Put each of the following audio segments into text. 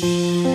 Turn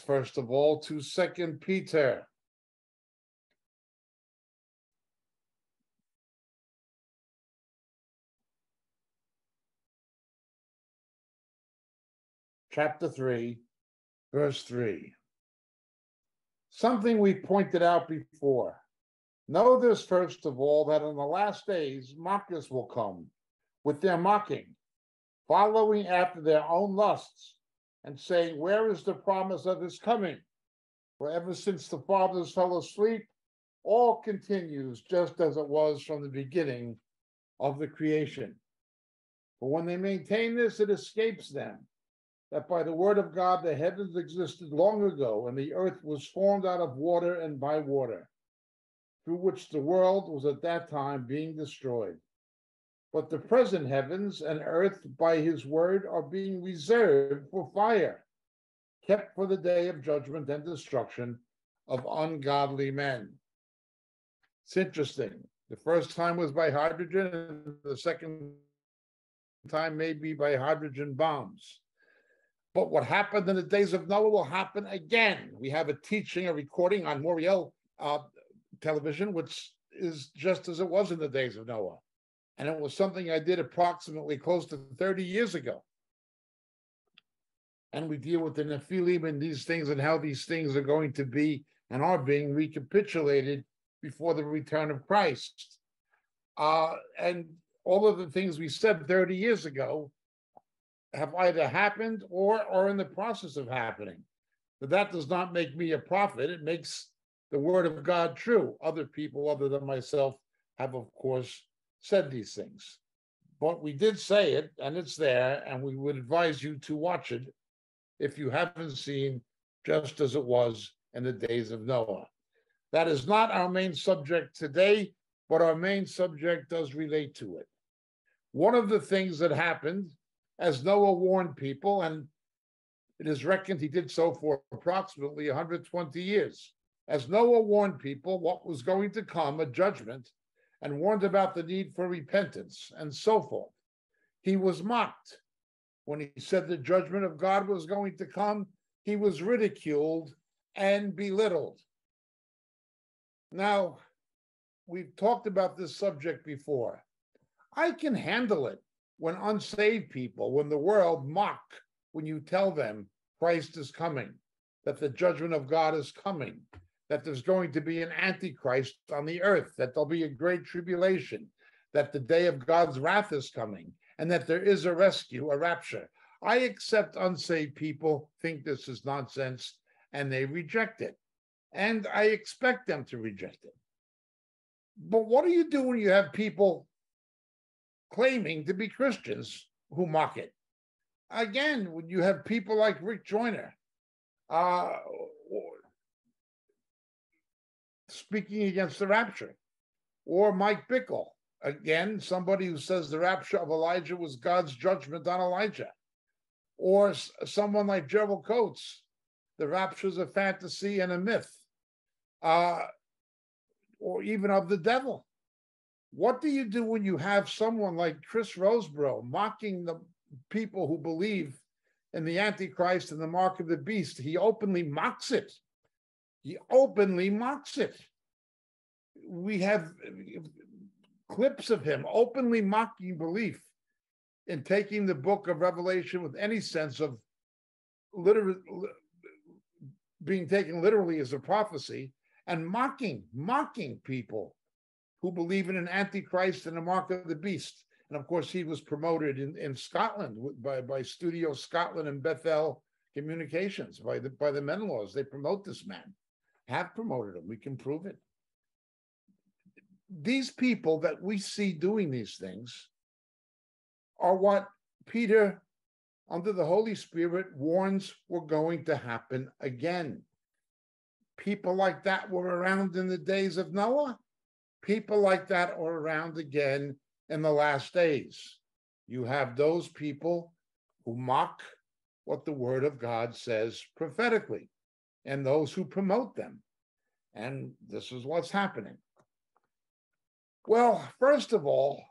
first of all, to Second Peter. Chapter 3, verse 3. Something we pointed out before. Know this, first of all, that in the last days mockers will come with their mocking, following after their own lusts and saying, Where is the promise of his coming? For ever since the fathers fell asleep, all continues just as it was from the beginning of the creation. But when they maintain this, it escapes them that by the word of God the heavens existed long ago, and the earth was formed out of water and by water, through which the world was at that time being destroyed. But the present heavens and earth by his word are being reserved for fire, kept for the day of judgment and destruction of ungodly men. It's interesting. The first time was by hydrogen, and the second time may be by hydrogen bombs. But what happened in the days of Noah will happen again. We have a teaching, a recording on Moriel uh, television, which is just as it was in the days of Noah and it was something I did approximately close to 30 years ago. And we deal with the Nephilim and these things and how these things are going to be and are being recapitulated before the return of Christ. Uh, and all of the things we said 30 years ago have either happened or are in the process of happening. But that does not make me a prophet. It makes the word of God true. Other people, other than myself, have, of course, said these things. But we did say it, and it's there, and we would advise you to watch it if you haven't seen just as it was in the days of Noah. That is not our main subject today, but our main subject does relate to it. One of the things that happened, as Noah warned people, and it is reckoned he did so for approximately 120 years. As Noah warned people what was going to come, a judgment, and warned about the need for repentance and so forth. He was mocked. When he said the judgment of God was going to come, he was ridiculed and belittled. Now, we've talked about this subject before. I can handle it when unsaved people, when the world mock, when you tell them Christ is coming, that the judgment of God is coming, that there's going to be an antichrist on the earth, that there'll be a great tribulation, that the day of God's wrath is coming, and that there is a rescue, a rapture. I accept unsaved people think this is nonsense and they reject it. And I expect them to reject it. But what do you do when you have people claiming to be Christians who mock it? Again, when you have people like Rick Joyner, uh, speaking against the rapture. Or Mike Bickle, again, somebody who says the rapture of Elijah was God's judgment on Elijah. Or someone like Gerald Coates, the rapture is a fantasy and a myth. Uh, or even of the devil. What do you do when you have someone like Chris Rosebrough mocking the people who believe in the Antichrist and the mark of the beast? He openly mocks it. He openly mocks it. we have clips of him openly mocking belief in taking the book of Revelation with any sense of literally being taken literally as a prophecy and mocking, mocking people who believe in an antichrist and a mark of the beast. And of course, he was promoted in, in Scotland by, by Studio Scotland and Bethel Communications by the by the Menelaws. They promote this man, have promoted them. We can prove it. These people that we see doing these things are what Peter, under the Holy Spirit, warns were going to happen again. People like that were around in the days of Noah. People like that are around again in the last days. You have those people who mock what the word of God says prophetically, and those who promote them. And this is what's happening. Well, first of all,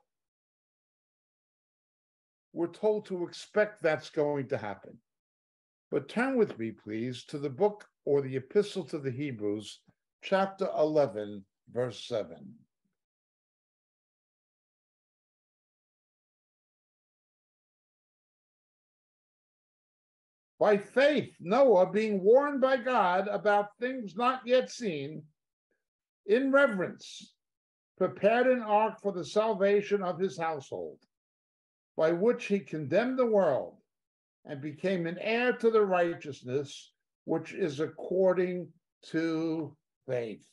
we're told to expect that's going to happen. But turn with me, please, to the book or the epistle to the Hebrews, chapter 11, verse 7. By faith, Noah, being warned by God about things not yet seen, in reverence, prepared an ark for the salvation of his household by which he condemned the world and became an heir to the righteousness which is according to faith.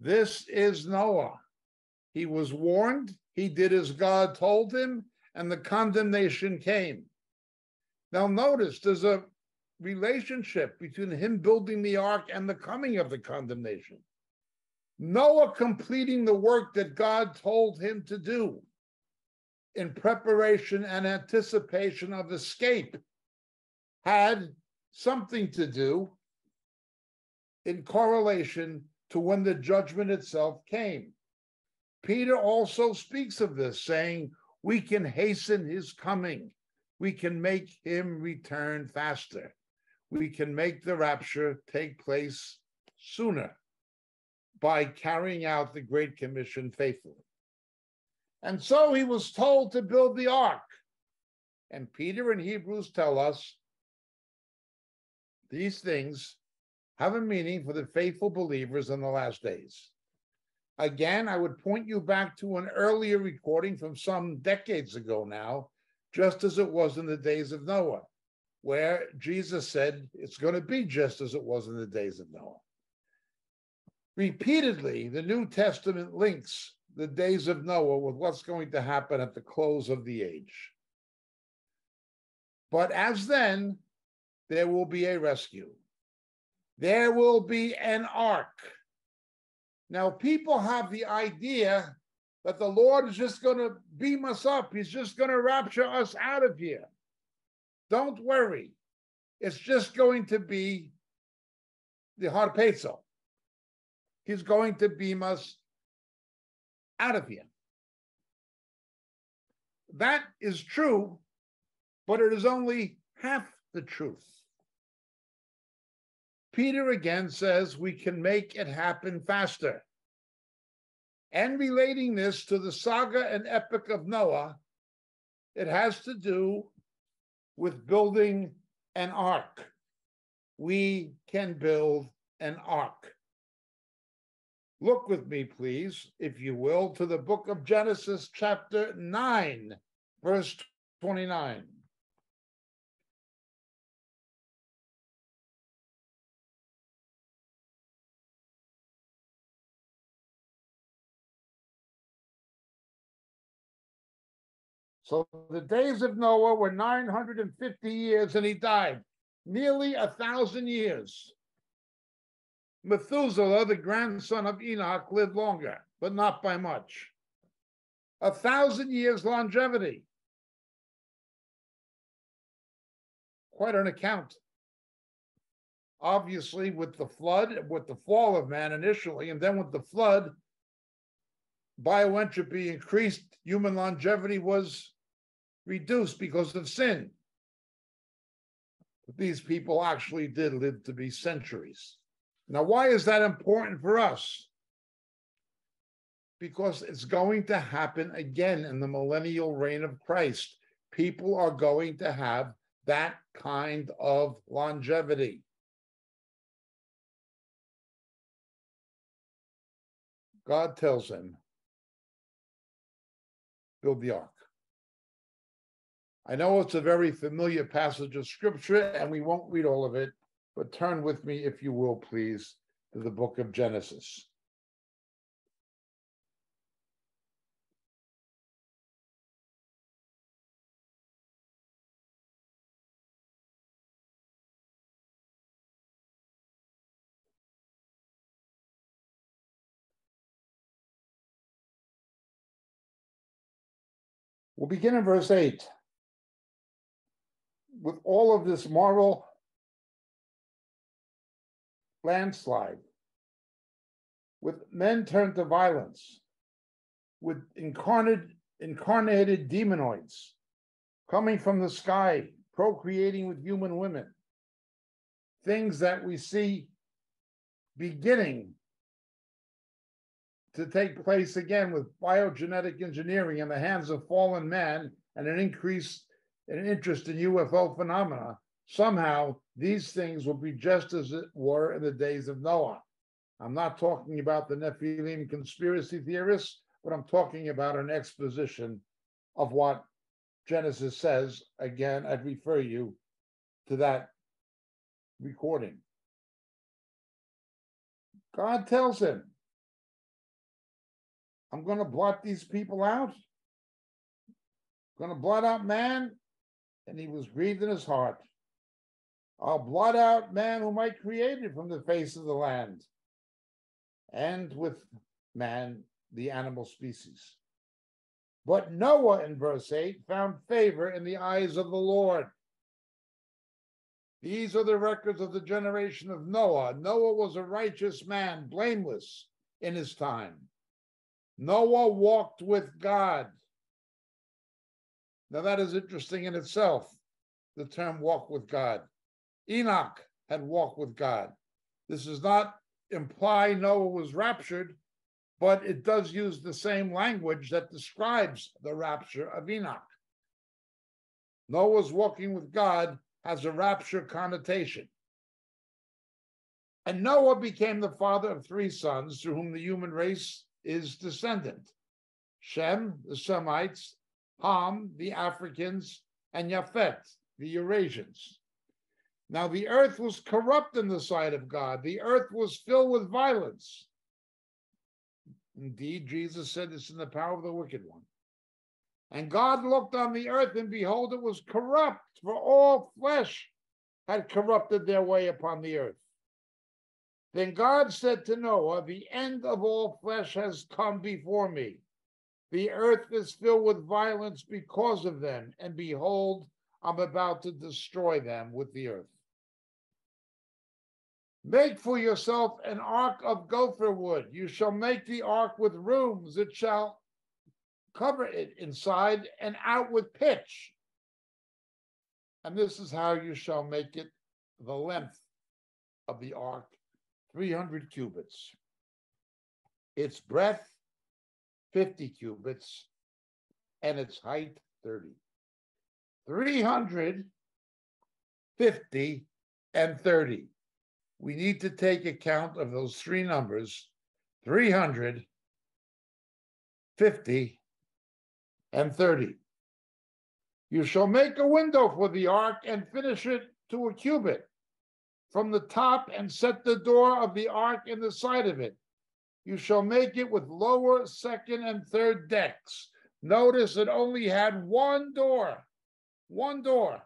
This is Noah. He was warned, he did as God told him, and the condemnation came. Now, notice there's a relationship between him building the ark and the coming of the condemnation. Noah completing the work that God told him to do in preparation and anticipation of escape had something to do in correlation to when the judgment itself came. Peter also speaks of this, saying, We can hasten his coming, we can make him return faster, we can make the rapture take place sooner by carrying out the Great Commission faithfully. And so he was told to build the ark. And Peter and Hebrews tell us these things have a meaning for the faithful believers in the last days. Again, I would point you back to an earlier recording from some decades ago now, just as it was in the days of Noah, where Jesus said it's going to be just as it was in the days of Noah. Repeatedly, the New Testament links the days of Noah with what's going to happen at the close of the age. But as then, there will be a rescue. There will be an ark. Now, people have the idea that the Lord is just going to beam us up. He's just going to rapture us out of here. Don't worry. It's just going to be the harpazo. He's going to beam us out of here. That is true, but it is only half the truth. Peter again says we can make it happen faster. And relating this to the saga and epic of Noah, it has to do with building an ark. We can build an ark. Look with me, please, if you will, to the book of Genesis, chapter 9, verse 29. So the days of Noah were 950 years and he died, nearly a thousand years. Methuselah, the grandson of Enoch, lived longer, but not by much. A thousand years longevity. Quite an account. Obviously, with the flood, with the fall of man initially, and then with the flood, bioentropy increased, human longevity was reduced because of sin. But these people actually did live to be centuries. Now, why is that important for us? because it's going to happen again in the millennial reign of Christ. People are going to have that kind of longevity. God tells him, build the ark. I know it's a very familiar passage of scripture, and we won't read all of it, but turn with me, if you will, please, to the book of Genesis. We'll begin in verse 8. With all of this moral landslide, with men turned to violence, with incarnate, incarnated demonoids coming from the sky, procreating with human women, things that we see beginning to take place again with biogenetic engineering in the hands of fallen man and an increase in interest in UFO phenomena, somehow these things will be just as it were in the days of Noah. I'm not talking about the Nephilim conspiracy theorists, but I'm talking about an exposition of what Genesis says. Again, I'd refer you to that recording. God tells him, I'm going to blot these people out. going to blot out man. And he was grieved in his heart. I'll blot out man whom I created from the face of the land. And with man, the animal species. But Noah, in verse 8, found favor in the eyes of the Lord. These are the records of the generation of Noah. Noah was a righteous man, blameless in his time. Noah walked with God. Now, that is interesting in itself, the term walk with God. Enoch had walked with God. This does not imply Noah was raptured, but it does use the same language that describes the rapture of Enoch. Noah's walking with God has a rapture connotation. And Noah became the father of three sons through whom the human race is descendant. Shem, the Semites, Ham, the Africans, and Japhet, the Eurasians. Now the earth was corrupt in the sight of God. The earth was filled with violence. Indeed, Jesus said this in the power of the wicked one. And God looked on the earth, and behold, it was corrupt, for all flesh had corrupted their way upon the earth. Then God said to Noah, The end of all flesh has come before me. The earth is filled with violence because of them, and behold, I'm about to destroy them with the earth. Make for yourself an ark of gopher wood. You shall make the ark with rooms. It shall cover it inside and out with pitch. And this is how you shall make it the length of the ark 300 cubits. Its breadth, 50 cubits, and its height, 30. 350 and 30. We need to take account of those three numbers 350 and 30. You shall make a window for the ark and finish it to a cubit from the top and set the door of the ark in the side of it. You shall make it with lower, second, and third decks. Notice it only had one door, one door.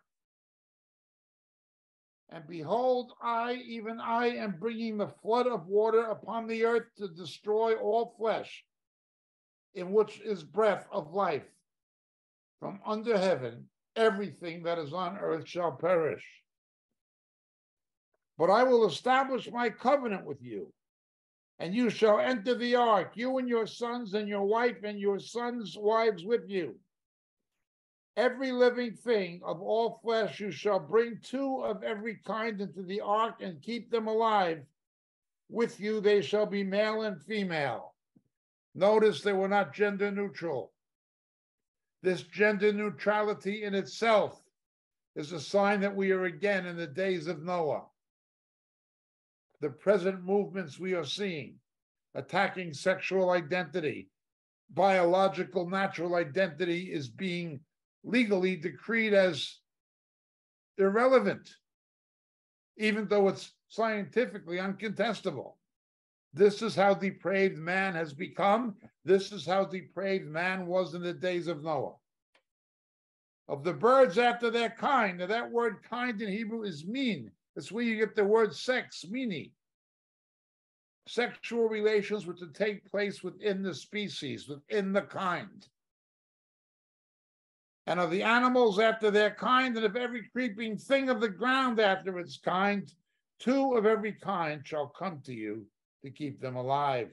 And behold, I, even I, am bringing the flood of water upon the earth to destroy all flesh, in which is breath of life. From under heaven, everything that is on earth shall perish. But I will establish my covenant with you, and you shall enter the ark, you and your sons, and your wife, and your sons' wives with you. Every living thing of all flesh you shall bring two of every kind into the ark and keep them alive. With you they shall be male and female. Notice they were not gender neutral. This gender neutrality in itself is a sign that we are again in the days of Noah. The present movements we are seeing, attacking sexual identity, biological natural identity is being legally decreed as irrelevant, even though it's scientifically uncontestable. This is how depraved man has become. This is how depraved man was in the days of Noah. Of the birds after their kind, now that word kind in Hebrew is min. That's where you get the word sex, meaning. Sexual relations which to take place within the species, within the kind. And of the animals after their kind, and of every creeping thing of the ground after its kind, two of every kind shall come to you to keep them alive.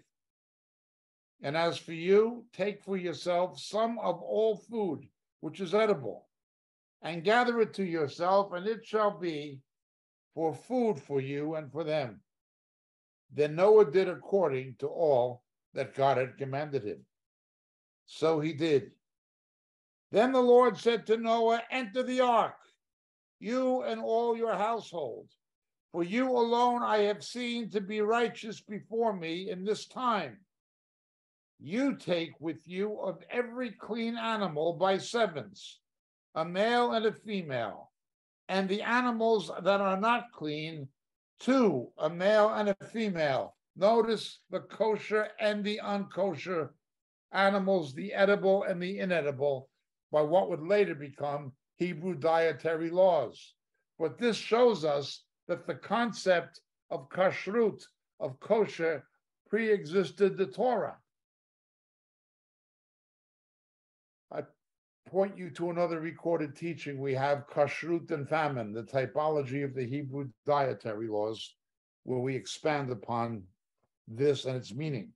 And as for you, take for yourself some of all food which is edible, and gather it to yourself, and it shall be for food for you and for them. Then Noah did according to all that God had commanded him. So he did. Then the Lord said to Noah, Enter the ark, you and all your household for you alone I have seen to be righteous before me in this time. You take with you of every clean animal by sevens, a male and a female, and the animals that are not clean, two, a male and a female. Notice the kosher and the unkosher animals, the edible and the inedible, by what would later become Hebrew dietary laws. But this shows us that the concept of kashrut, of kosher, pre-existed the Torah. Point you to another recorded teaching. We have kashrut and famine, the typology of the Hebrew dietary laws, where we expand upon this and its meaning.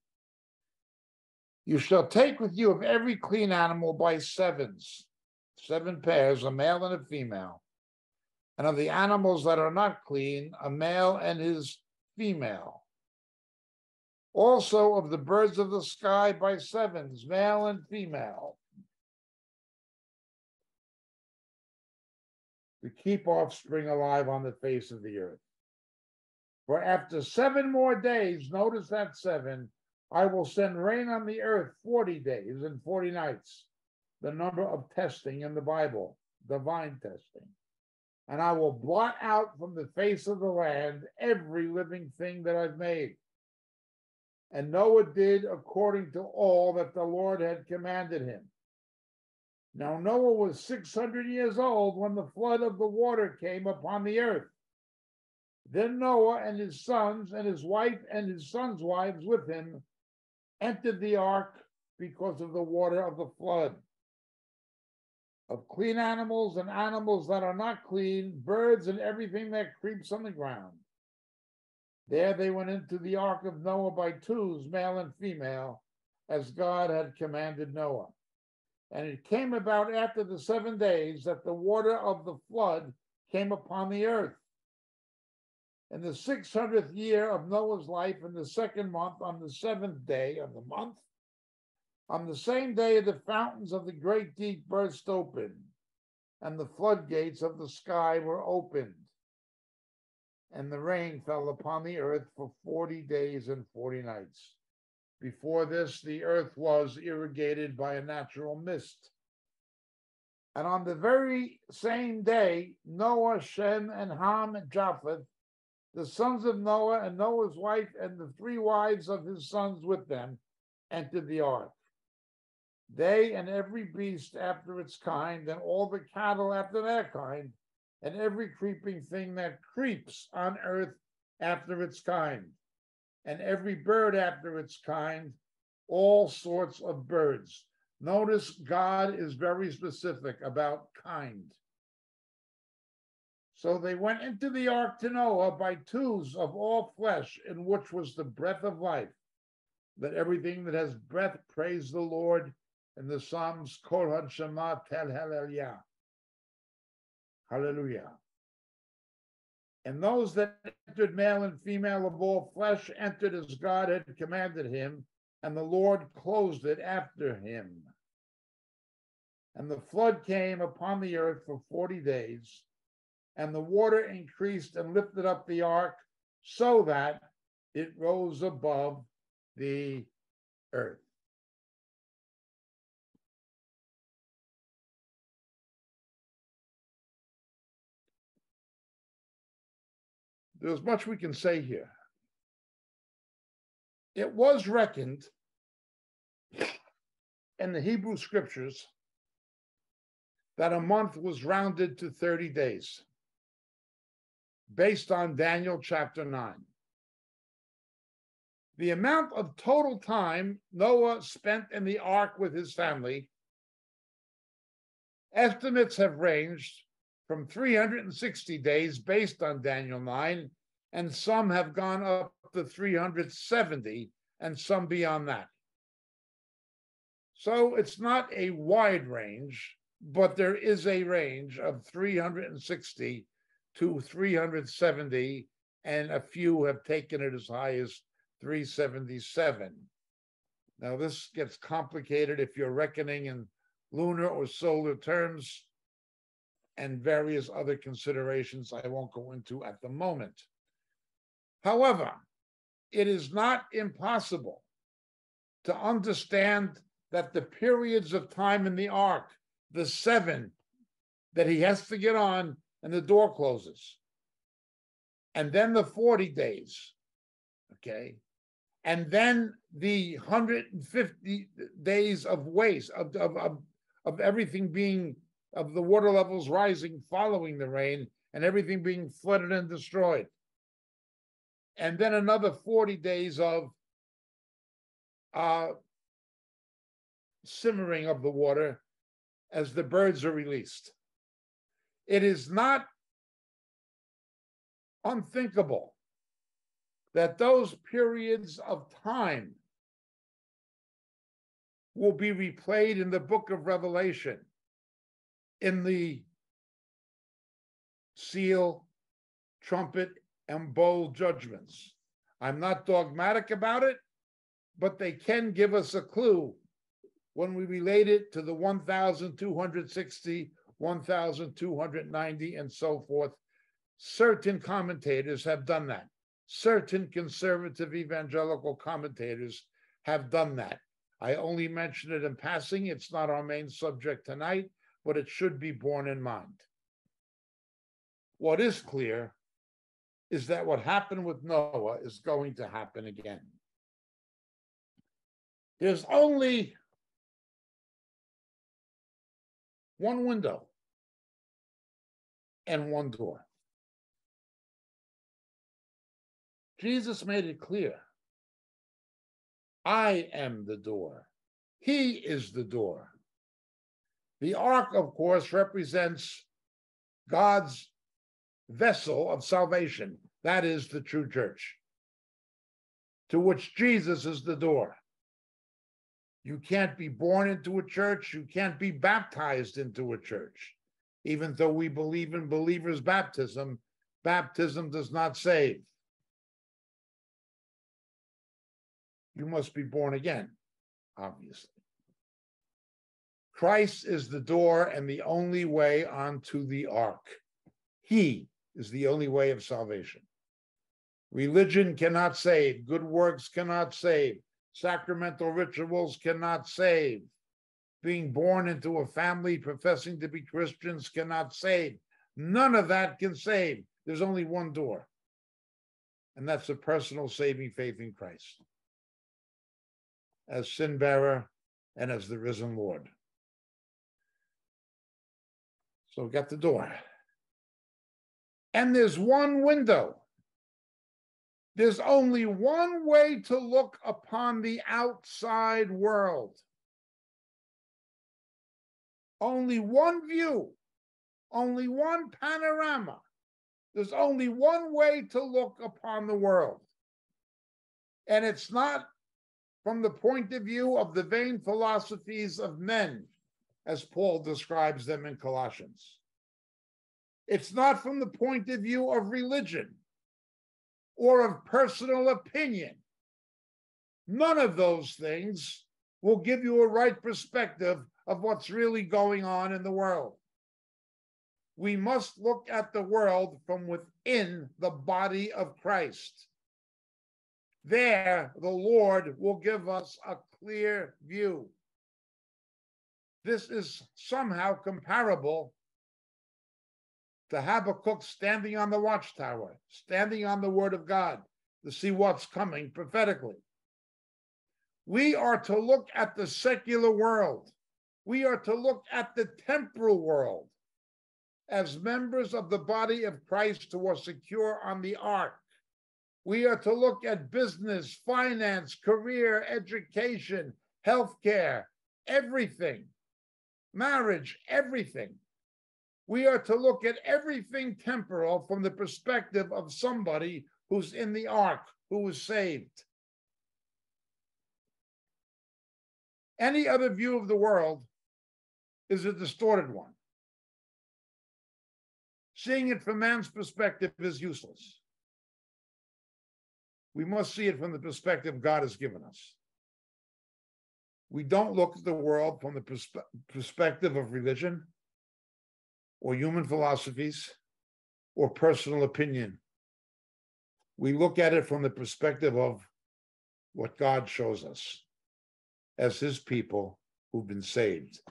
You shall take with you of every clean animal by sevens, seven pairs, a male and a female, and of the animals that are not clean, a male and his female. Also of the birds of the sky by sevens, male and female. To keep offspring alive on the face of the earth. For after seven more days, notice that seven, I will send rain on the earth 40 days and 40 nights, the number of testing in the Bible, divine testing and I will blot out from the face of the land every living thing that I've made. And Noah did according to all that the Lord had commanded him. Now Noah was 600 years old when the flood of the water came upon the earth. Then Noah and his sons and his wife and his sons' wives with him entered the ark because of the water of the flood of clean animals and animals that are not clean, birds and everything that creeps on the ground. There they went into the ark of Noah by twos, male and female, as God had commanded Noah. And it came about after the seven days that the water of the flood came upon the earth. In the 600th year of Noah's life, in the second month, on the seventh day of the month, on the same day, the fountains of the great deep burst open, and the floodgates of the sky were opened, and the rain fell upon the earth for 40 days and 40 nights. Before this, the earth was irrigated by a natural mist. And on the very same day, Noah, Shem, and Ham and Japheth, the sons of Noah, and Noah's wife, and the three wives of his sons with them, entered the ark they and every beast after its kind, and all the cattle after their kind, and every creeping thing that creeps on earth after its kind, and every bird after its kind, all sorts of birds. Notice God is very specific about kind. So they went into the ark to Noah by twos of all flesh, in which was the breath of life. That everything that has breath praise the Lord in the Psalms, Kol Shema Tel Hallelujah. Hallelujah. And those that entered male and female of all flesh entered as God had commanded him, and the Lord closed it after him. And the flood came upon the earth for 40 days, and the water increased and lifted up the ark so that it rose above the earth. There's much we can say here. It was reckoned in the Hebrew scriptures that a month was rounded to 30 days based on Daniel chapter 9. The amount of total time Noah spent in the ark with his family, estimates have ranged from 360 days based on Daniel 9, and some have gone up to 370 and some beyond that. So it's not a wide range, but there is a range of 360 to 370, and a few have taken it as high as 377. Now, this gets complicated if you're reckoning in lunar or solar terms and various other considerations I won't go into at the moment. However, it is not impossible to understand that the periods of time in the ark, the seven that he has to get on and the door closes, and then the 40 days, okay, and then the 150 days of waste, of, of, of, of everything being of the water levels rising following the rain and everything being flooded and destroyed. And then another 40 days of uh, simmering of the water as the birds are released. It is not unthinkable that those periods of time will be replayed in the book of Revelation in the seal, trumpet, and bowl judgments. I'm not dogmatic about it, but they can give us a clue when we relate it to the 1,260, 1,290, and so forth. Certain commentators have done that. Certain conservative evangelical commentators have done that. I only mention it in passing. It's not our main subject tonight but it should be borne in mind. What is clear is that what happened with Noah is going to happen again. There's only one window and one door. Jesus made it clear I am the door, He is the door. The ark, of course, represents God's vessel of salvation. That is the true church, to which Jesus is the door. You can't be born into a church, you can't be baptized into a church. Even though we believe in believers' baptism, baptism does not save. You must be born again, obviously. Christ is the door and the only way onto the ark. He is the only way of salvation. Religion cannot save, good works cannot save, sacramental rituals cannot save. Being born into a family professing to be Christians cannot save. None of that can save. There's only one door, and that's a personal saving faith in Christ as sin bearer and as the risen Lord. So we got the door. And there's one window. There's only one way to look upon the outside world. Only one view, only one panorama. There's only one way to look upon the world. And it's not from the point of view of the vain philosophies of men as Paul describes them in Colossians. It's not from the point of view of religion or of personal opinion. None of those things will give you a right perspective of what's really going on in the world. We must look at the world from within the body of Christ. There, the Lord will give us a clear view. This is somehow comparable to Habakkuk standing on the watchtower, standing on the word of God to see what's coming prophetically. We are to look at the secular world. We are to look at the temporal world as members of the body of Christ who are secure on the ark. We are to look at business, finance, career, education, healthcare, everything, marriage, everything. We are to look at everything temporal from the perspective of somebody who's in the ark, who was saved. Any other view of the world is a distorted one. Seeing it from man's perspective is useless. We must see it from the perspective God has given us. We don't look at the world from the perspe- perspective of religion or human philosophies or personal opinion. We look at it from the perspective of what God shows us as his people who've been saved,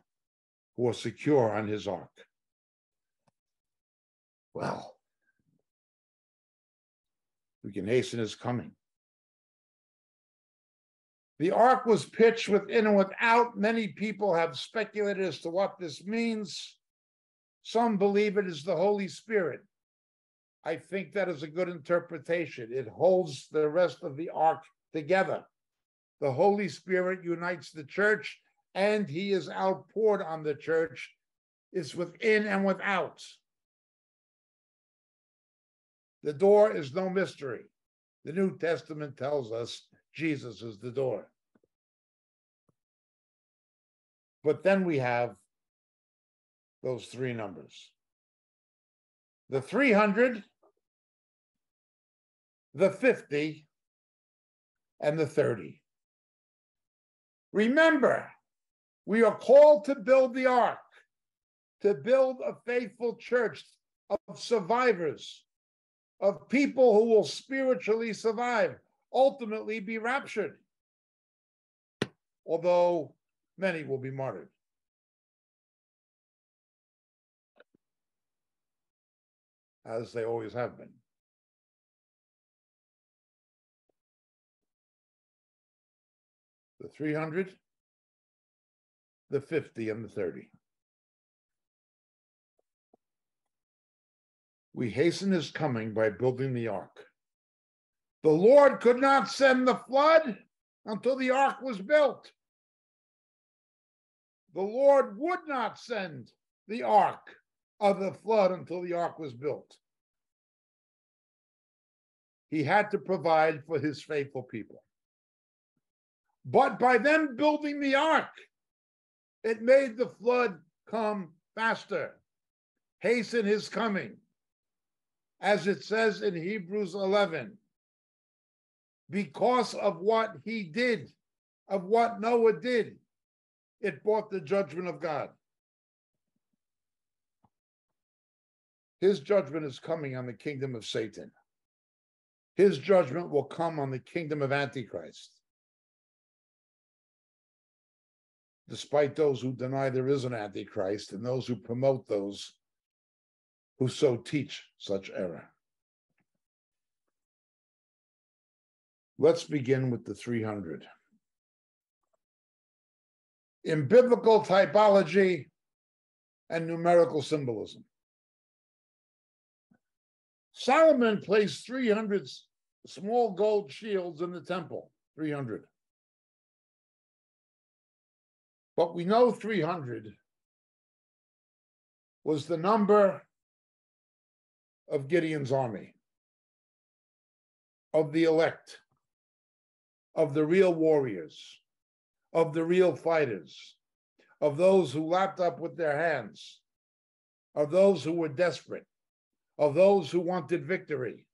who are secure on his ark. Well, we can hasten his coming. The ark was pitched within and without. Many people have speculated as to what this means. Some believe it is the Holy Spirit. I think that is a good interpretation. It holds the rest of the ark together. The Holy Spirit unites the church, and he is outpoured on the church, is within and without. The door is no mystery. The New Testament tells us Jesus is the door. But then we have those three numbers the 300, the 50, and the 30. Remember, we are called to build the ark, to build a faithful church of survivors, of people who will spiritually survive, ultimately be raptured. Although many will be martyred. As they always have been. The 300, the 50, and the 30. We hasten his coming by building the ark. The Lord could not send the flood until the ark was built the Lord would not send the ark of the flood until the ark was built. He had to provide for his faithful people. But by them building the ark, it made the flood come faster, hasten his coming. As it says in Hebrews 11, because of what he did, of what Noah did, it brought the judgment of God. His judgment is coming on the kingdom of Satan. His judgment will come on the kingdom of Antichrist. Despite those who deny there is an Antichrist and those who promote those who so teach such error. Let's begin with the 300 in biblical typology and numerical symbolism. Solomon placed 300 small gold shields in the temple, 300. But we know 300 was the number of Gideon's army, of the elect, of the real warriors of the real fighters, of those who lapped up with their hands, of those who were desperate, of those who wanted victory,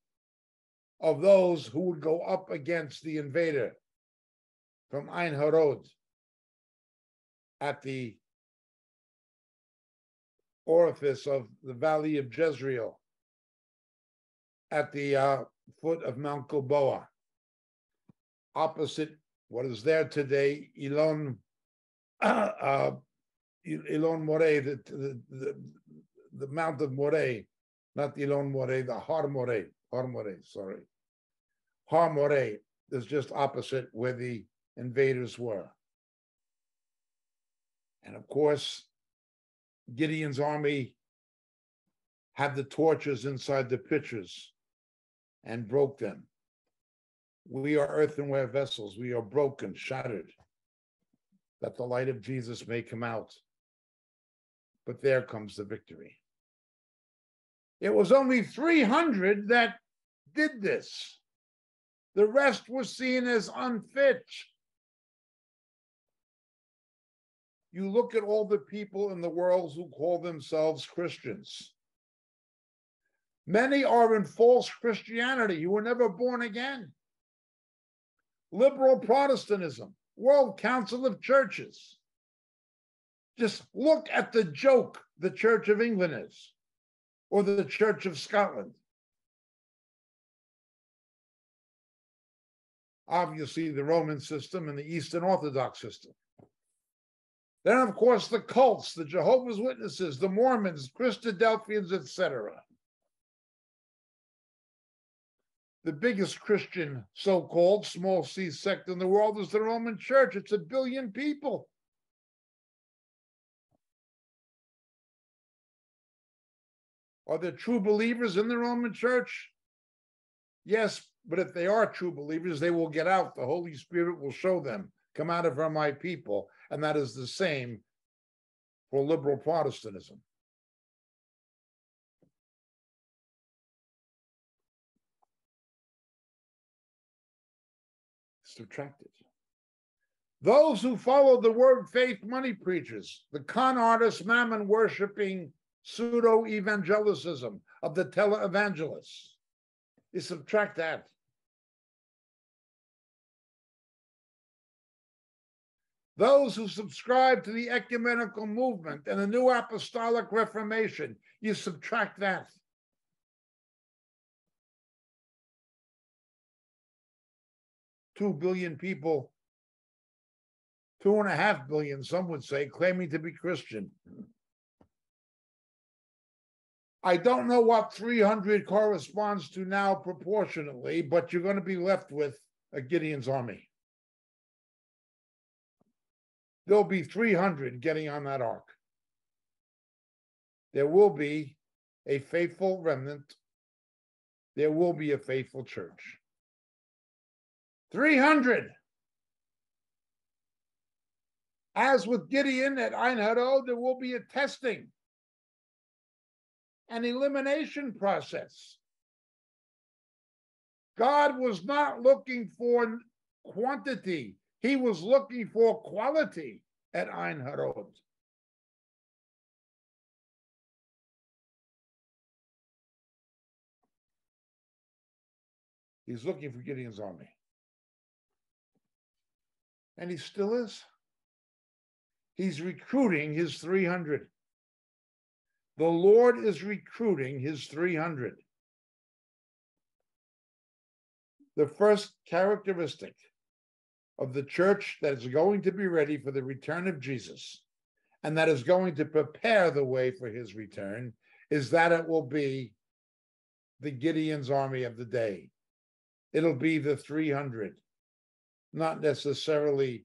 of those who would go up against the invader from Ein Harod at the orifice of the valley of Jezreel at the uh, foot of Mount Gilboa, opposite what is there today, Elon, uh, Elon Moreh, the, the, the, the Mount of Moreh, not Elon Moreh, the Har Moreh, Har Moreh, sorry. Har Moreh is just opposite where the invaders were. And of course, Gideon's army had the torches inside the pitchers and broke them. We are earthenware vessels. We are broken, shattered, that the light of Jesus may come out. But there comes the victory. It was only 300 that did this. The rest was seen as unfit. You look at all the people in the world who call themselves Christians. Many are in false Christianity. You were never born again. Liberal Protestantism, World Council of Churches. Just look at the joke the Church of England is, or the Church of Scotland. Obviously, the Roman system and the Eastern Orthodox system. Then, of course, the cults, the Jehovah's Witnesses, the Mormons, Christadelphians, etc. The biggest Christian, so called small c sect in the world is the Roman Church. It's a billion people. Are there true believers in the Roman Church? Yes, but if they are true believers, they will get out. The Holy Spirit will show them, come out of her, my people. And that is the same for liberal Protestantism. Subtracted. Those who follow the word faith money preachers, the con artists, mammon worshiping pseudo evangelicism of the televangelists, you subtract that. Those who subscribe to the ecumenical movement and the new apostolic reformation, you subtract that. Two billion people, two and a half billion, some would say, claiming to be Christian. I don't know what 300 corresponds to now proportionately, but you're going to be left with a Gideon's army there'll be 300 getting on that ark. There will be a faithful remnant. There will be a faithful church. 300. As with Gideon at Ein Harod, there will be a testing, an elimination process. God was not looking for quantity, he was looking for quality at Ein Harod. He's looking for Gideon's army. And he still is. He's recruiting his 300. The Lord is recruiting his 300. The first characteristic of the church that is going to be ready for the return of Jesus and that is going to prepare the way for his return is that it will be the Gideon's army of the day. It'll be the 300, not necessarily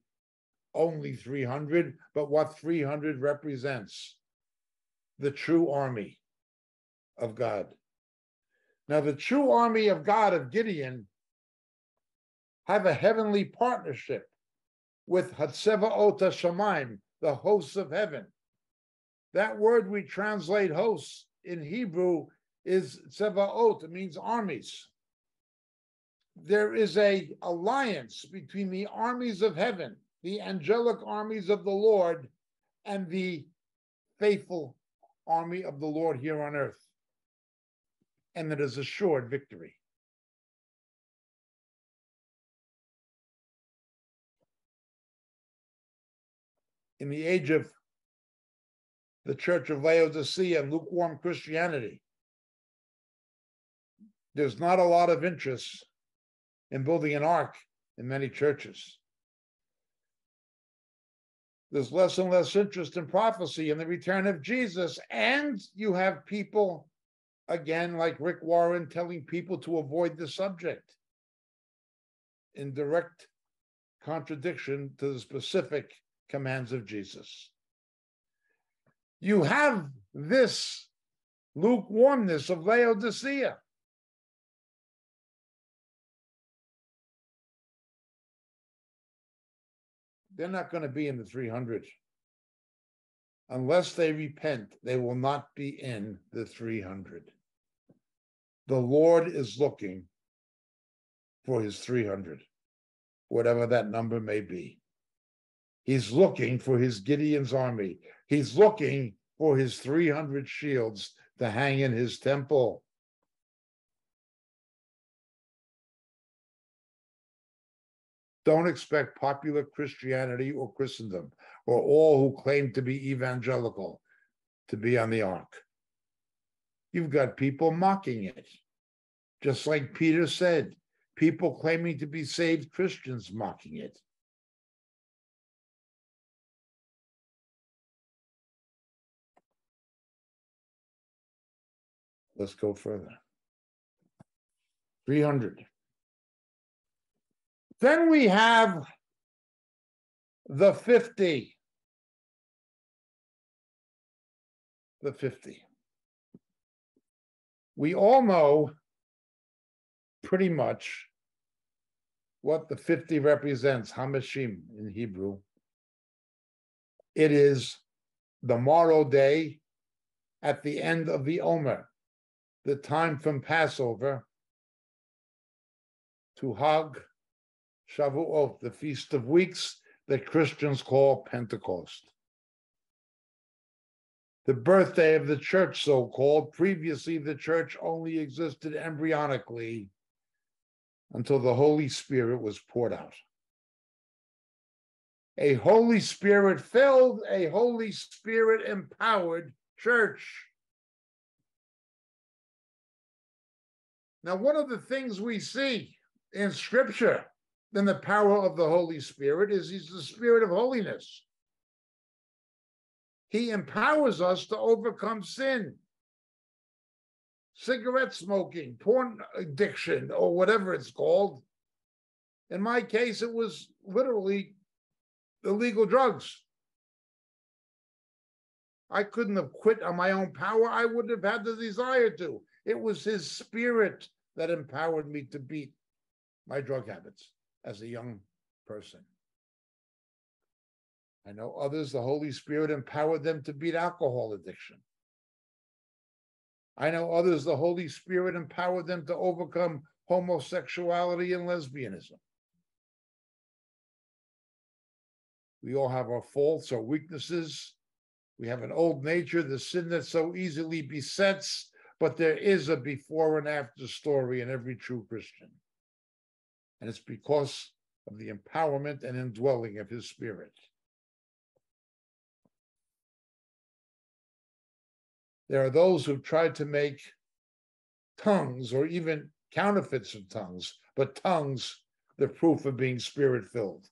only 300, but what 300 represents the true army of God. Now, the true army of God of Gideon have a heavenly partnership with Hatzevaot Shemaim, the hosts of heaven. That word we translate hosts in Hebrew is Tzevaot, it means armies. There is a alliance between the armies of heaven, the angelic armies of the Lord, and the faithful army of the Lord here on earth. And it is assured victory. in the age of the Church of Laodicea and lukewarm Christianity, there's not a lot of interest in building an ark in many churches. There's less and less interest in prophecy and the return of Jesus. And you have people, again, like Rick Warren, telling people to avoid the subject in direct contradiction to the specific commands of Jesus. You have this lukewarmness of Laodicea. They're not going to be in the 300. Unless they repent, they will not be in the 300. The Lord is looking for his 300, whatever that number may be. He's looking for his Gideon's army. He's looking for his 300 shields to hang in his temple. Don't expect popular Christianity or Christendom or all who claim to be evangelical to be on the ark. You've got people mocking it. Just like Peter said, people claiming to be saved Christians mocking it. Let's go further. 300. Then we have the 50. The 50. We all know pretty much what the 50 represents, Hamashim in Hebrew. It is the morrow day at the end of the Omer, the time from Passover to Hag Shavuot, the Feast of Weeks that Christians call Pentecost. The birthday of the church, so called. Previously, the church only existed embryonically until the Holy Spirit was poured out. A Holy Spirit filled, a Holy Spirit empowered church. Now, one of the things we see in Scripture then the power of the Holy Spirit is he's the spirit of holiness. He empowers us to overcome sin, cigarette smoking, porn addiction, or whatever it's called. In my case, it was literally illegal drugs. I couldn't have quit on my own power. I wouldn't have had the desire to. It was his spirit that empowered me to beat my drug habits as a young person. I know others, the Holy Spirit empowered them to beat alcohol addiction. I know others, the Holy Spirit empowered them to overcome homosexuality and lesbianism. We all have our faults, our weaknesses. We have an old nature, the sin that so easily besets, but there is a before and after story in every true Christian. And it's because of the empowerment and indwelling of his spirit. There are those who've tried to make tongues or even counterfeits of tongues, but tongues the proof of being spirit filled.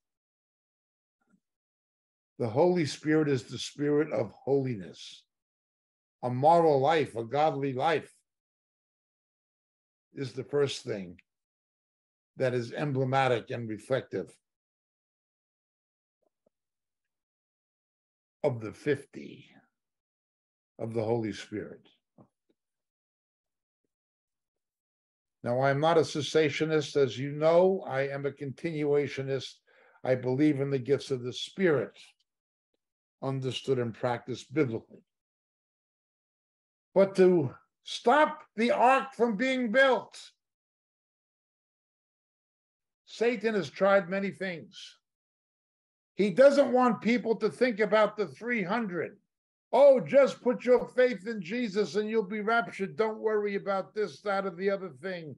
The Holy Spirit is the spirit of holiness. A moral life, a godly life is the first thing that is emblematic and reflective of the 50 of the Holy Spirit. Now, I'm not a cessationist, as you know, I am a continuationist. I believe in the gifts of the Spirit, understood and practiced biblically. But to stop the ark from being built, Satan has tried many things. He doesn't want people to think about the 300. Oh, just put your faith in Jesus and you'll be raptured. Don't worry about this, that, or the other thing.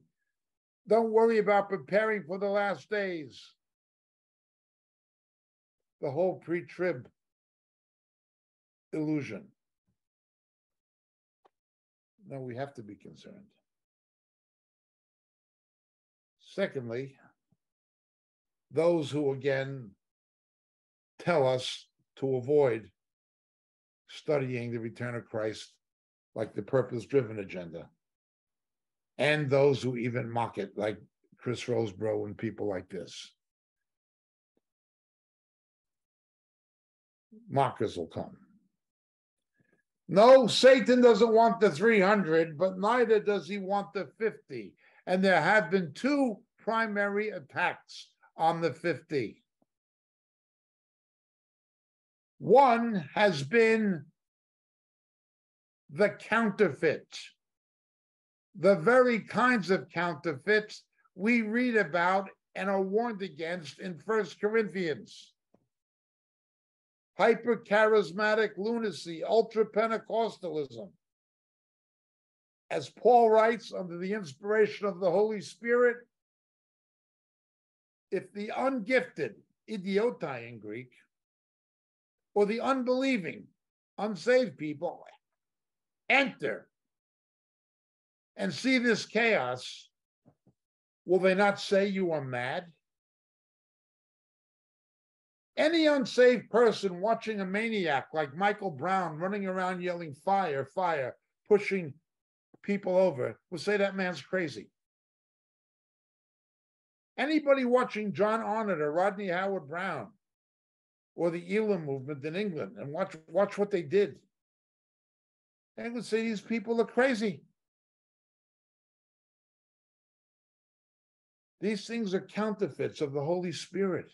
Don't worry about preparing for the last days. The whole pre trib illusion. No, we have to be concerned. Secondly, those who again tell us to avoid studying the return of Christ like the purpose driven agenda, and those who even mock it, like Chris Rosebrough and people like this. Mockers will come. No, Satan doesn't want the 300, but neither does he want the 50. And there have been two primary attacks on the 50. One has been the counterfeit, the very kinds of counterfeits we read about and are warned against in First Corinthians. Hypercharismatic lunacy, ultra Pentecostalism. As Paul writes under the inspiration of the Holy Spirit, if the ungifted, idiotai in Greek, or the unbelieving, unsaved people enter and see this chaos, will they not say you are mad? Any unsaved person watching a maniac like Michael Brown running around yelling fire, fire, pushing people over will say that man's crazy. Anybody watching John Arnott or Rodney Howard-Browne or the Elam movement in England and watch watch what they did. They would say these people are crazy. These things are counterfeits of the Holy Spirit.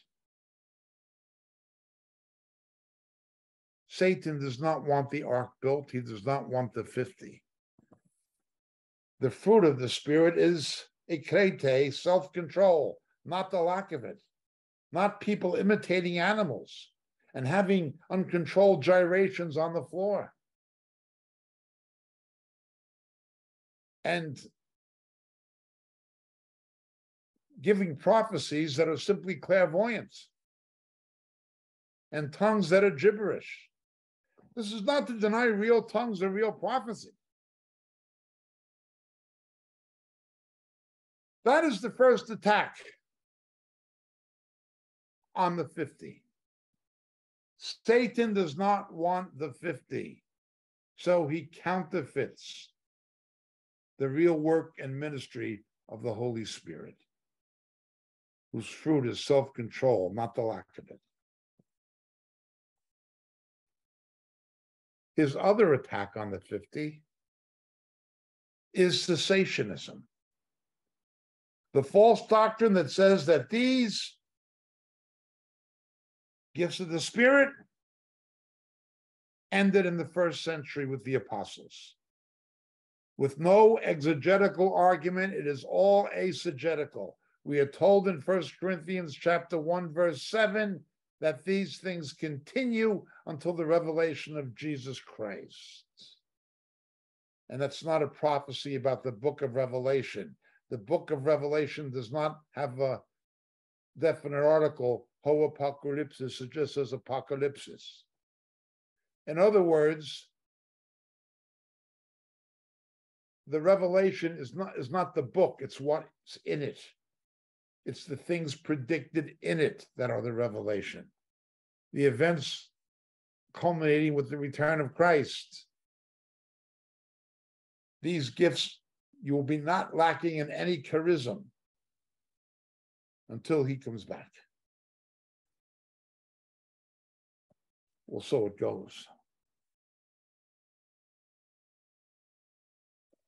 Satan does not want the ark built, he does not want the 50. The fruit of the Spirit is ekrete, self control, not the lack of it, not people imitating animals and having uncontrolled gyrations on the floor. And giving prophecies that are simply clairvoyance and tongues that are gibberish. This is not to deny real tongues or real prophecy. That is the first attack on the 50. Satan does not want the 50, so he counterfeits the real work and ministry of the Holy Spirit, whose fruit is self control, not the lack of it. His other attack on the 50 is cessationism. The false doctrine that says that these gifts of the Spirit ended in the first century with the apostles. With no exegetical argument, it is all eisegetical. We are told in First Corinthians chapter 1, verse 7, that these things continue until the revelation of Jesus Christ. And that's not a prophecy about the book of Revelation. The book of Revelation does not have a definite article ho apocalypse, it just says apocalypsis. In other words, the revelation is not is not the book, it's what's in it. It's the things predicted in it that are the revelation. The events culminating with the return of Christ. These gifts you will be not lacking in any charism until he comes back. Well, so it goes.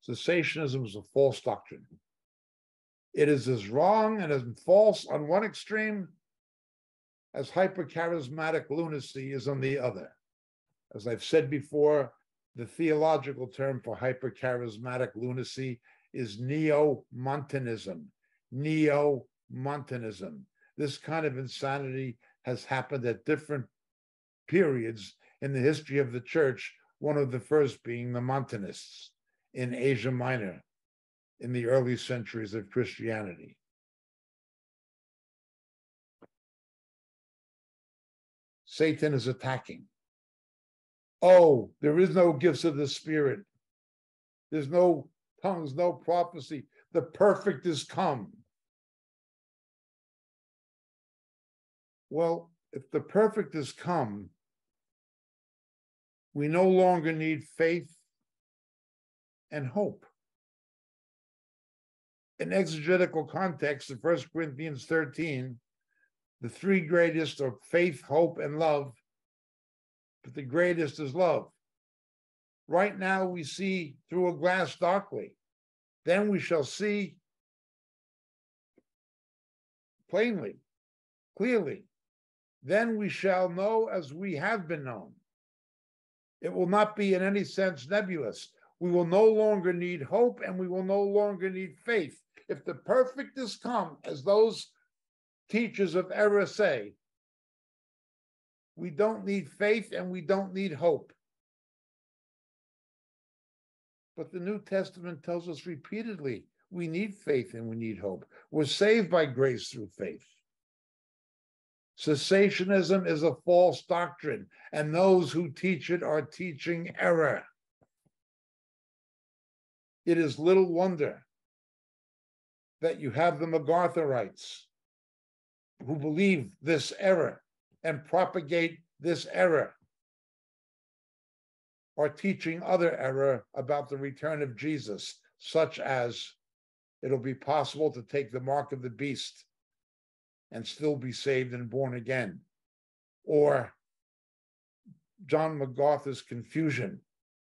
Cessationism is a false doctrine. It is as wrong and as false on one extreme as hypercharismatic lunacy is on the other. As I've said before, the theological term for hypercharismatic lunacy is neo-Montanism. Neo-Montanism. This kind of insanity has happened at different periods in the history of the church, one of the first being the Montanists in Asia Minor in the early centuries of Christianity. Satan is attacking Oh, there is no gifts of the Spirit. There's no tongues, no prophecy. The perfect is come. Well, if the perfect has come, we no longer need faith and hope. In exegetical context of 1 Corinthians 13, the three greatest are faith, hope, and love, but the greatest is love. Right now, we see through a glass darkly. Then we shall see plainly, clearly. Then we shall know as we have been known. It will not be in any sense nebulous. We will no longer need hope and we will no longer need faith. If the perfect is come, as those teachers of error say, we don't need faith and we don't need hope. But the New Testament tells us repeatedly we need faith and we need hope. We're saved by grace through faith. Cessationism is a false doctrine, and those who teach it are teaching error. It is little wonder that you have the MacArthurites who believe this error and propagate this error or teaching other error about the return of Jesus, such as it'll be possible to take the mark of the beast and still be saved and born again, or John MacArthur's confusion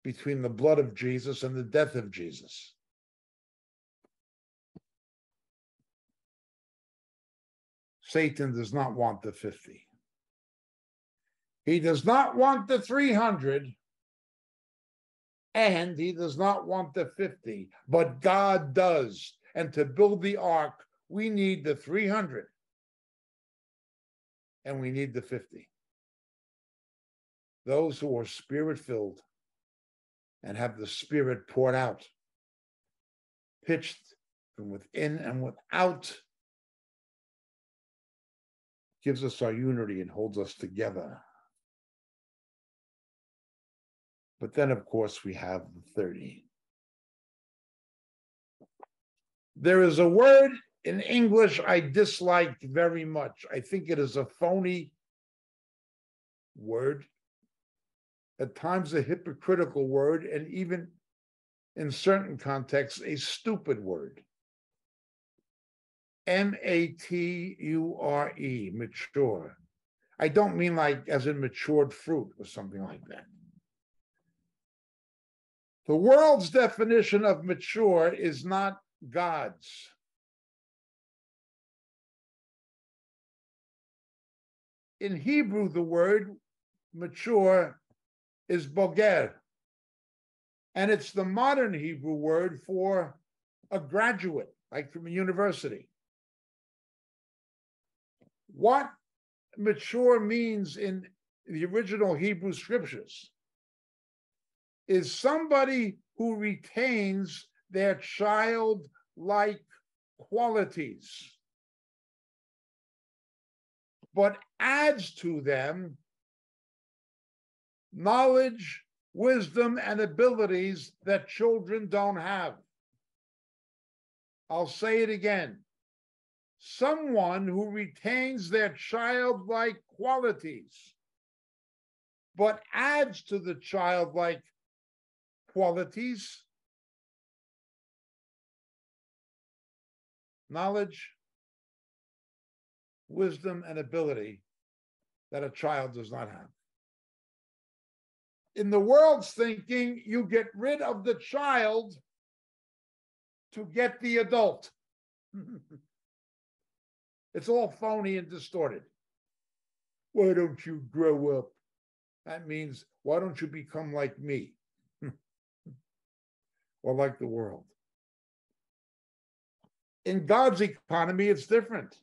between the blood of Jesus and the death of Jesus. Satan does not want the 50. He does not want the 300 and he does not want the 50, but God does. And to build the ark, we need the 300 and we need the 50. Those who are spirit filled and have the spirit poured out, pitched from within and without, gives us our unity and holds us together. But then, of course, we have the 30. There is a word in English I dislike very much. I think it is a phony word, at times a hypocritical word, and even in certain contexts, a stupid word. M A T U R E, mature. I don't mean like as in matured fruit or something like that. The world's definition of mature is not God's. In Hebrew, the word mature is boger, and it's the modern Hebrew word for a graduate, like from a university. What mature means in the original Hebrew scriptures is somebody who retains their childlike qualities, but adds to them knowledge, wisdom, and abilities that children don't have. I'll say it again. Someone who retains their childlike qualities, but adds to the childlike qualities, knowledge, wisdom, and ability that a child does not have. In the world's thinking, you get rid of the child to get the adult. it's all phony and distorted. Why don't you grow up? That means, why don't you become like me? Or like the world. In God's economy, it's different.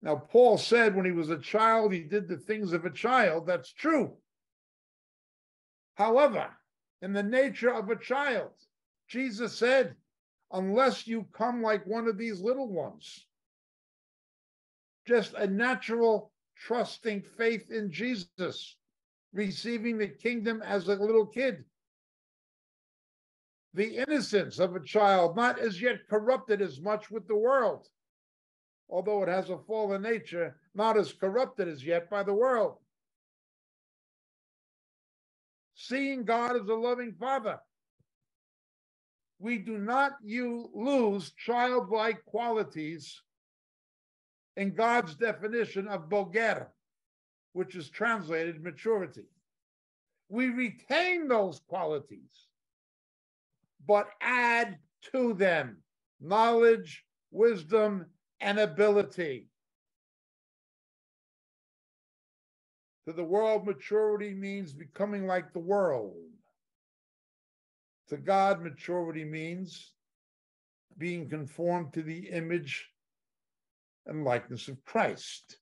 Now, Paul said when he was a child, he did the things of a child. That's true. However, in the nature of a child, Jesus said, unless you come like one of these little ones, just a natural trusting faith in Jesus, receiving the kingdom as a little kid. The innocence of a child, not as yet corrupted as much with the world, although it has a fallen nature, not as corrupted as yet by the world. Seeing God as a loving father. We do not you lose childlike qualities in God's definition of boger, which is translated maturity. We retain those qualities, but add to them knowledge, wisdom, and ability. To the world, maturity means becoming like the world. To God, maturity means being conformed to the image and likeness of Christ.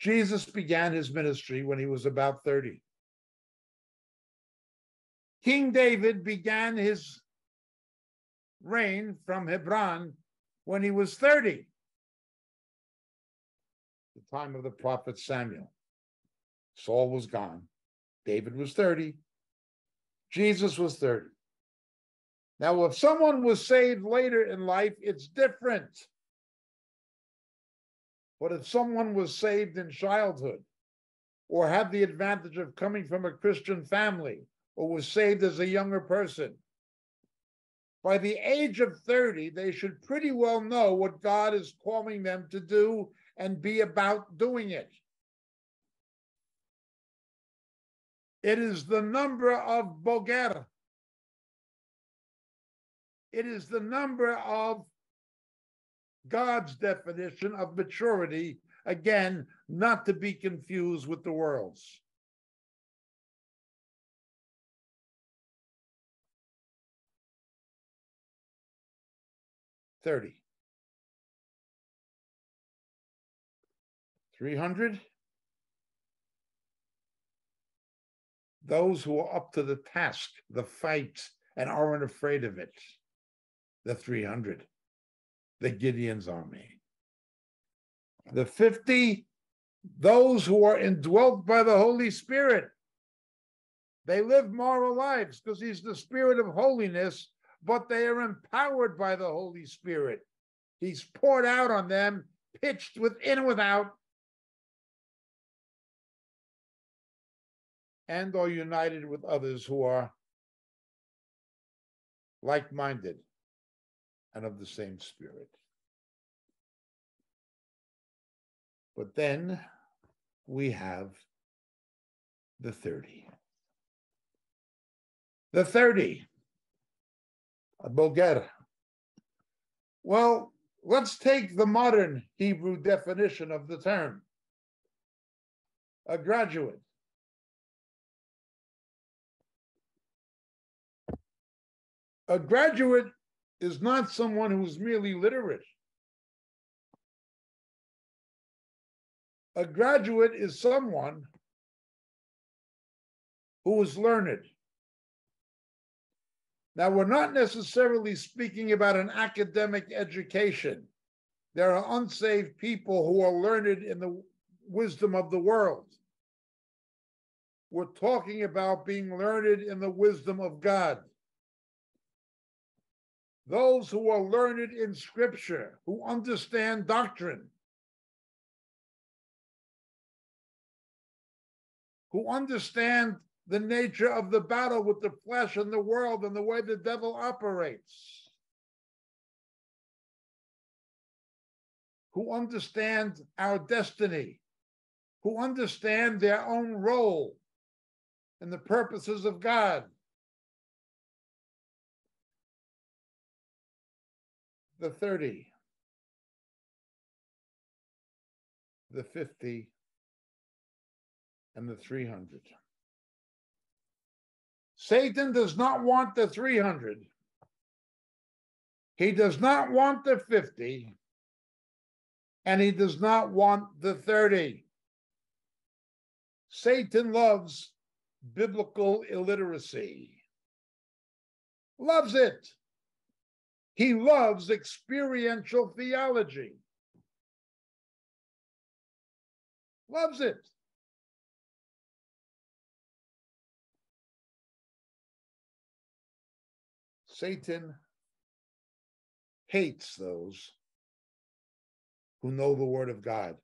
Jesus began his ministry when he was about 30. King David began his reign from Hebron when he was 30, the time of the prophet Samuel. Saul was gone. David was 30. Jesus was 30. Now, if someone was saved later in life, it's different. But if someone was saved in childhood, or had the advantage of coming from a Christian family, or was saved as a younger person, by the age of 30, they should pretty well know what God is calling them to do and be about doing it. It is the number of boger, it is the number of God's definition of maturity, again, not to be confused with the world's. Thirty. Three hundred. Those who are up to the task, the fight, and aren't afraid of it the 300, the Gideon's army. The 50, those who are indwelt by the Holy Spirit. They live moral lives because He's the Spirit of holiness, but they are empowered by the Holy Spirit. He's poured out on them, pitched within and without, and are united with others who are like minded and of the same spirit. But then we have the 30. The 30, a boger. Well, let's take the modern Hebrew definition of the term a graduate. A graduate is not someone who's merely literate. A graduate is someone who is learned. Now, we're not necessarily speaking about an academic education. There are unsaved people who are learned in the wisdom of the world. We're talking about being learned in the wisdom of God those who are learned in scripture, who understand doctrine, who understand the nature of the battle with the flesh and the world and the way the devil operates, who understand our destiny, who understand their own role and the purposes of God. the 30, the 50, and the 300. Satan does not want the 300. He does not want the 50. And he does not want the 30. Satan loves biblical illiteracy. Loves it. He loves experiential theology. loves it. Satan hates those who know the word of God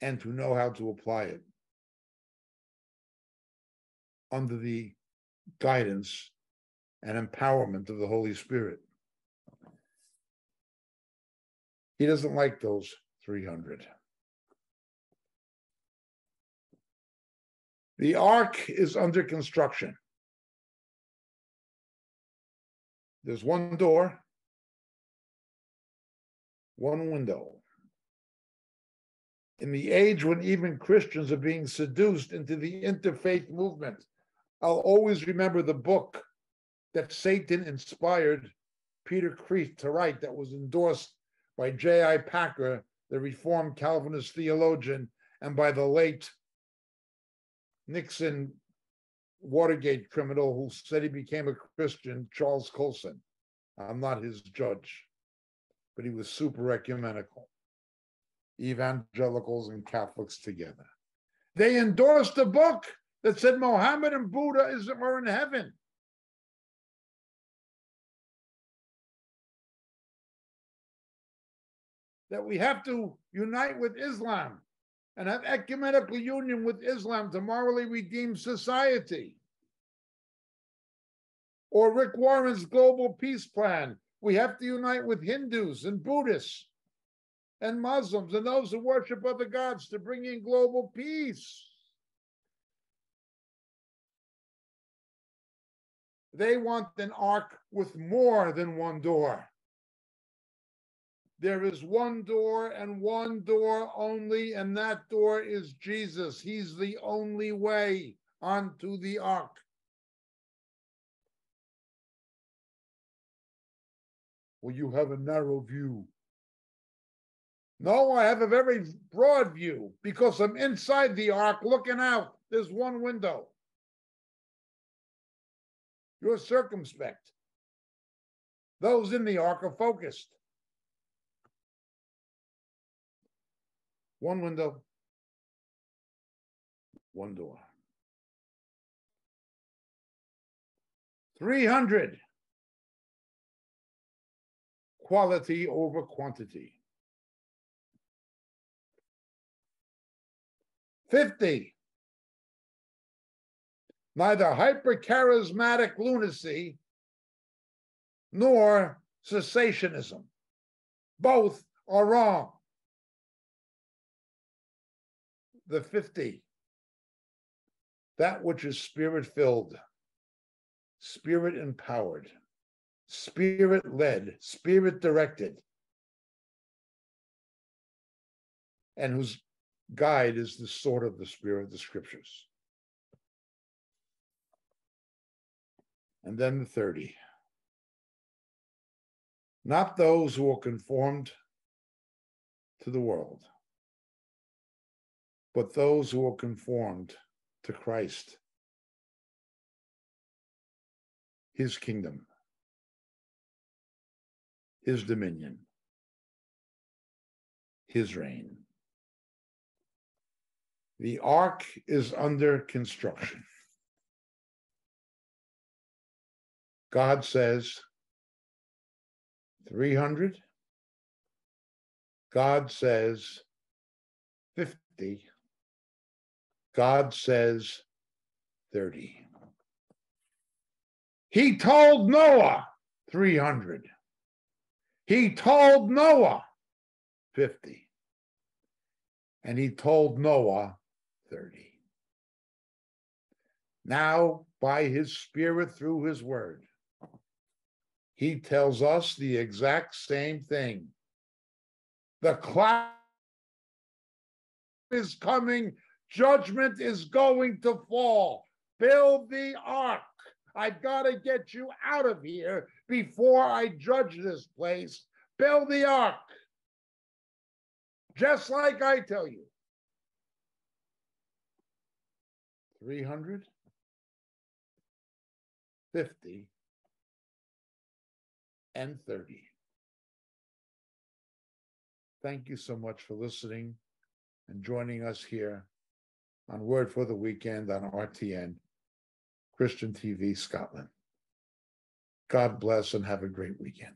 and who know how to apply it under the guidance and empowerment of the Holy Spirit. He doesn't like those 300. The ark is under construction. There's one door, one window. In the age when even Christians are being seduced into the interfaith movement, I'll always remember the book that Satan inspired Peter Kreeft to write that was endorsed by J.I. Packer, the Reformed Calvinist theologian, and by the late Nixon Watergate criminal who said he became a Christian, Charles Colson. I'm not his judge, but he was super ecumenical. Evangelicals and Catholics together. They endorsed a book that said Mohammed and Buddha is, are in heaven. That we have to unite with Islam and have ecumenical union with Islam to morally redeem society. Or Rick Warren's global peace plan. We have to unite with Hindus and Buddhists and Muslims and those who worship other gods to bring in global peace. They want an ark with more than one door. There is one door and one door only, and that door is Jesus. He's the only way onto the ark. Well, you have a narrow view. No, I have a very broad view because I'm inside the ark looking out. There's one window. You're circumspect. Those in the ark are focused. One window, one door. 300 quality over quantity. 50 neither hypercharismatic lunacy nor cessationism. Both are wrong. The 50, that which is spirit filled, spirit empowered, spirit led, spirit directed, and whose guide is the sword of the spirit, the scriptures. and then the 30. Not those who are conformed to the world, but those who are conformed to Christ, his kingdom, his dominion, his reign. The ark is under construction. God says 300. God says 50. God says 30. He told Noah 300. He told Noah 50. And he told Noah 30. Now, by his spirit through his word, he tells us the exact same thing. The cloud is coming, judgment is going to fall. Build the ark. I've got to get you out of here before I judge this place. Build the ark. Just like I tell you. 350 and 30. Thank you so much for listening and joining us here on Word for the Weekend on RTN, Christian TV Scotland. God bless and have a great weekend.